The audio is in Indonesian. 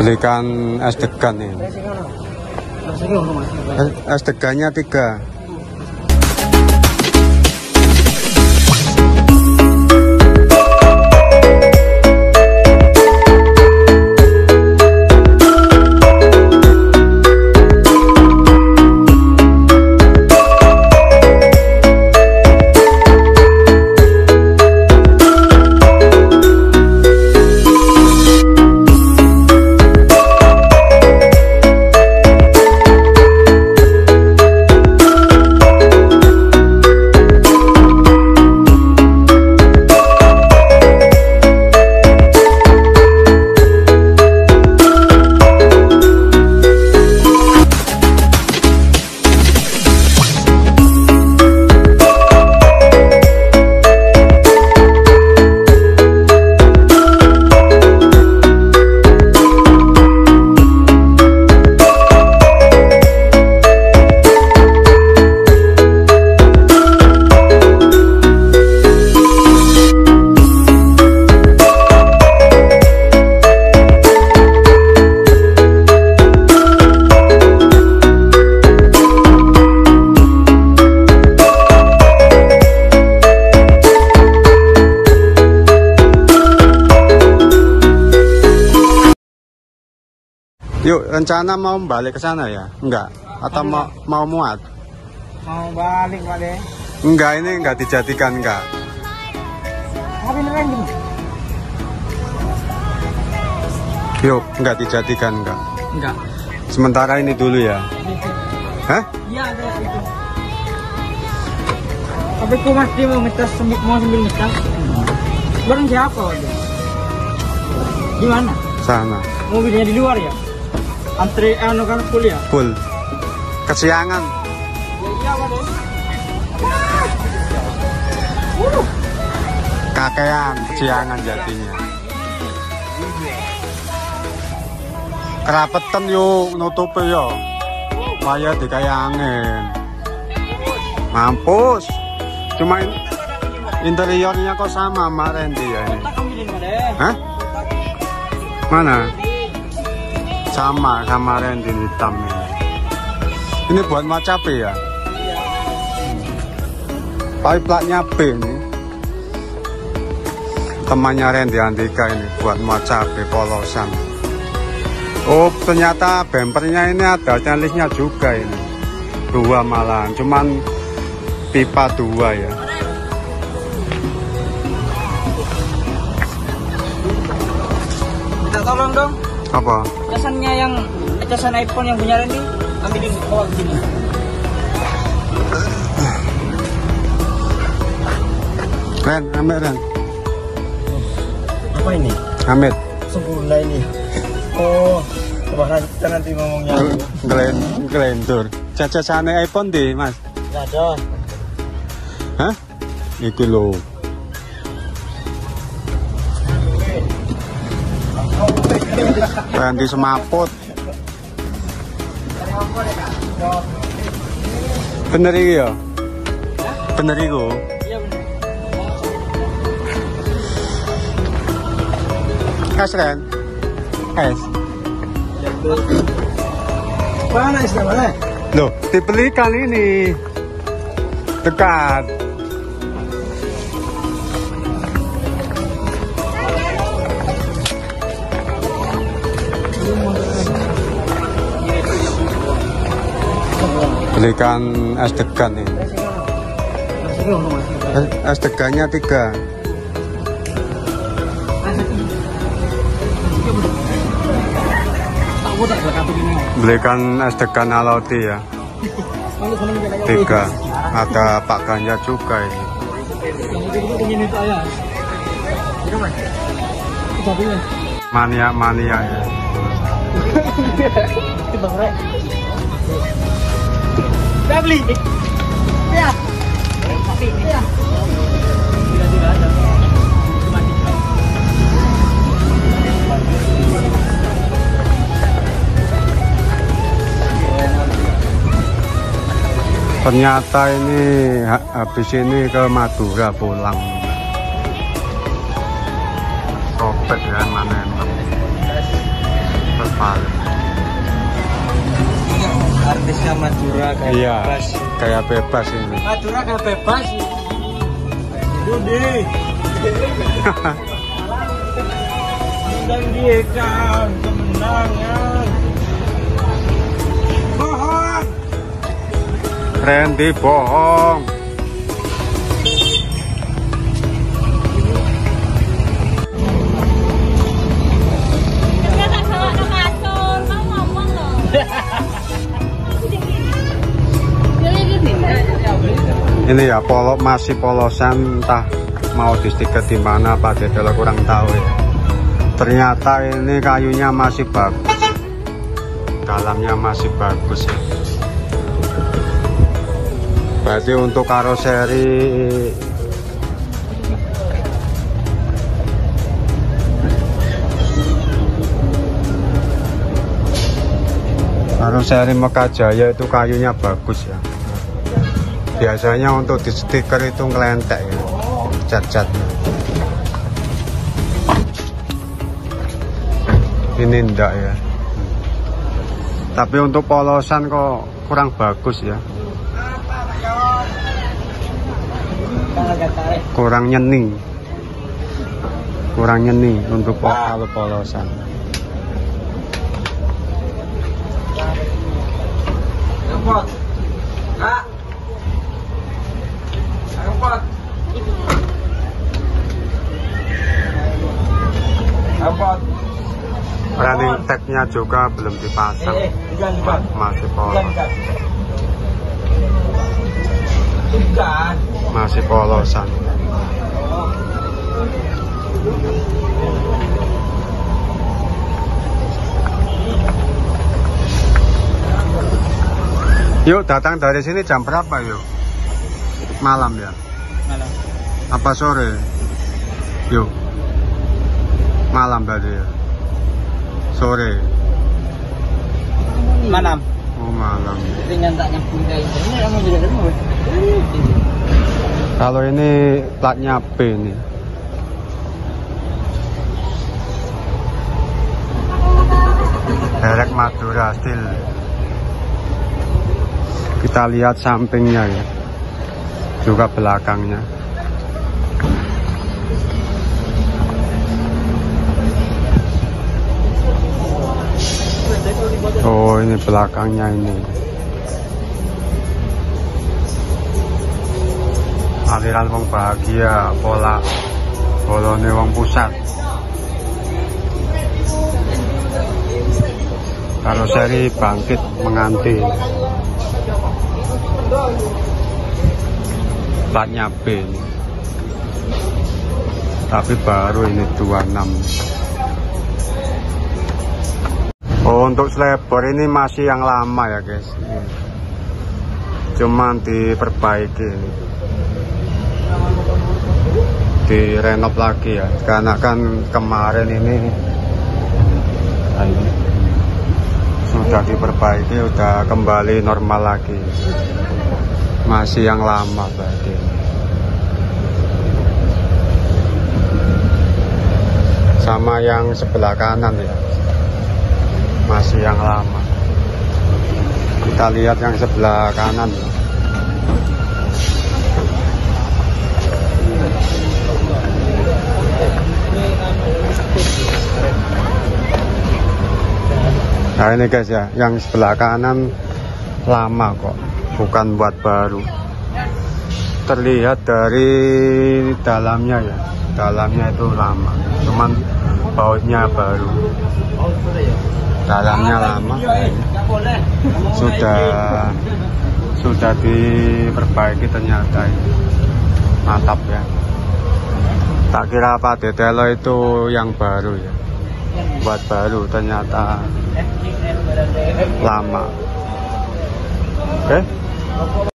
belikan es degan es, es degannya tiga Yuk, rencana mau balik ke sana ya? Enggak? Atau mau mau muat? Mau balik Pak deh. Enggak, ini enggak dijadikan enggak. Tapi beneran. Yuk, enggak dijadikan enggak. Enggak. Sementara ini dulu ya. Hah? Iya ada itu. Tapi kok masih mau minta sembil mau sambil minta. Barang siapa? Di mana? Sana. Mobilnya di luar ya? Antri anu kan kuliah. Full. Kesiangan. Iya. Kakean, kesiangan jadinya. Kerapetan yuk, nutupi yuk. Maya dikayangin. Mampus. Cuma in- interiornya kok sama sama Randy ya ini. Hah? Mana? Sama sama Randy hitam ini. Ini buat macape ya? Pakai platnya B ini. Temannya Randy Andika ini buat macape polosan. Oh ternyata bempernya ini ada nyalisnya juga ini. Dua malahan, cuman pipa dua ya. Tolong dong. Apa? Casannya yang casan iPhone yang punya Randy ambilin bawa ke sini. Ren, Amit Ren. Apa ini? Amit. Sempurna ini. Oh, coba kita nanti ngomongnya. Glen, Glendur. Cacasane iPhone di, Mas. Gak ada. Hah? Iku lho. Randy semaput. Bener iki ya? Bener iku. Iya. Es Ren. Es. Mana istilah mana? Loh, dibeli kali ini. Dekat. Belikan es degan ini. Es, degannya tiga. Belikan es degan aloti ya. Tiga. Ada Pak Ganjar juga ini. Mania-mania ya. Ya. Ya. Ternyata ini ha- habis ini ke Madura pulang. Sobek ya mana emang. paling artisnya Madura kayak iya bebas. kayak bebas ini. Madura kayak bebas. Budi. Dan dia kan kemenangan bohong. Randy bohong ini ya polo masih polosan entah mau distiker di mana Pak Dedel kurang tahu ya. Ternyata ini kayunya masih bagus. Dalamnya masih bagus ya. Berarti untuk karoseri karoseri Mekajaya itu kayunya bagus ya biasanya untuk di stiker itu ngelentek ya cat-catnya ini enggak ya tapi untuk polosan kok kurang bagus ya kurang nyeni kurang nyeni untuk kalau polosan Angkot. Kak. Angkot. Angkot. running tag-nya juga belum dipasang Eh, eh, masih polos masih polosan Yuk datang dari sini jam berapa yuk? Malam ya? Malam. Apa sore? Yuk. Malam tadi ya? Sore? Malam. Oh malam. Dengan tak nyambung kayak ini kamu juga ketemu. Kalau ini platnya B nih. Derek Madura Steel. Kita lihat sampingnya ya. Juga belakangnya. Oh, ini belakangnya ini. aliran wong bahagia pola bolone wong pusat kalau seri bangkit menganti platnya B ini. tapi baru ini 26 oh untuk slebor ini masih yang lama ya guys. Cuman diperbaiki. Direnov lagi ya. Karena kan kemarin ini sudah diperbaiki sudah kembali normal lagi masih yang lama berarti. Sama yang sebelah kanan ya. Masih yang lama. Kita lihat yang sebelah kanan. Nah ini guys ya, yang sebelah kanan lama kok, bukan buat baru. Terlihat dari dalamnya ya, dalamnya itu lama, cuman bautnya baru. Dalamnya lama, sudah sudah diperbaiki ternyata. Mantap ya. Tak kira Pak Detelo itu yang baru ya, buat baru ternyata lama. É?